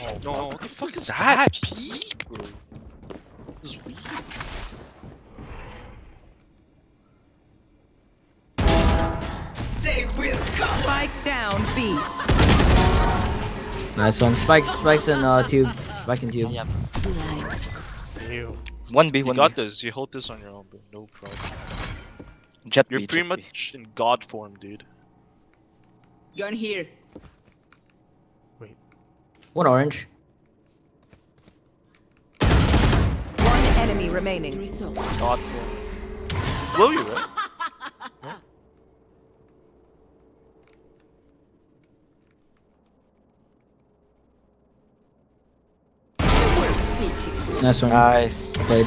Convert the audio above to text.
Oh, No, what the fuck is that? Peak, bro. This is weird. Spike down B. Nice one. Spike, spikes in uh, tube. Spike in tube. Yeah. Ew. One B, You one got B. this. You hold this on your own, bro. No problem. Jett You're B, pretty Jett B. much in god form, dude. Gun here. One orange. One enemy remaining. God form. Blow you, right? Nice one. Nice. Played.